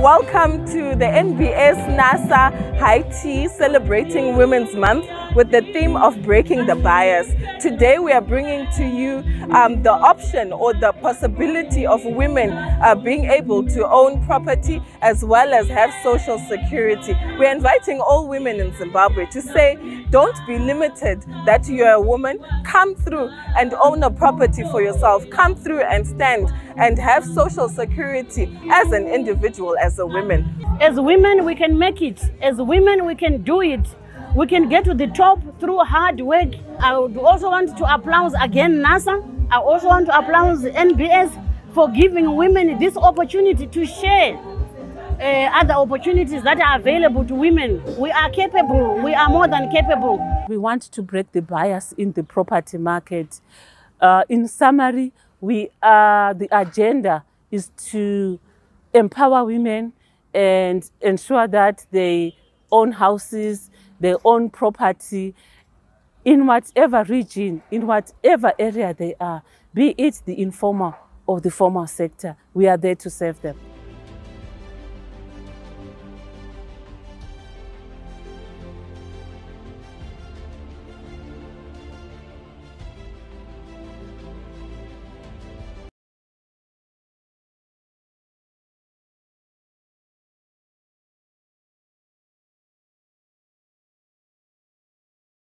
Welcome to the NBS NSSA High Tea celebrating Women's Month with the theme of breaking the bias. Today we are bringing to you um, the option or the possibility of women uh, being able to own property as well as have social security. We're inviting all women in Zimbabwe to say, don't be limited that you're a woman. Come through and own a property for yourself. Come through and stand and have social security as an individual, as a woman. As women, we can make it. As women, we can do it. We can get to the top through hard work. I would also want to applaud again NSSA. I also want to applaud NBS for giving women this opportunity to share uh, other opportunities that are available to women. We are capable. We are more than capable. We want to break the bias in the property market. Uh, in summary, we are, the agenda is to empower women and ensure that they own houses, they own property in whatever region, in whatever area they are, be it the informal or the formal sector. We are there to serve them.